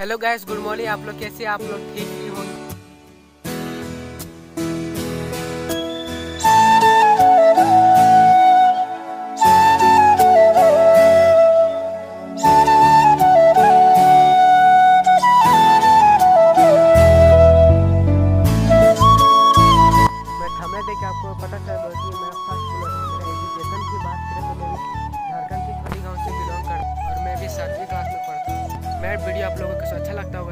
Hello guys good morning आप लोग कैसे आप लोग ठीक ही हो मैं थंबनेल देख आपको पता चल गया कि सातवीं क्लास में पढ़ता हूँ मैं वीडियो आप लोगों को अच्छा लगता होगा।